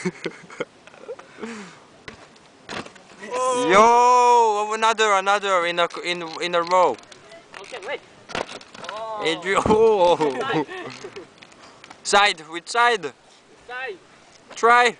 Yo, another, another in a in in a row. Okay, wait. Oh. Adrien, oh. side with side. Side. Try.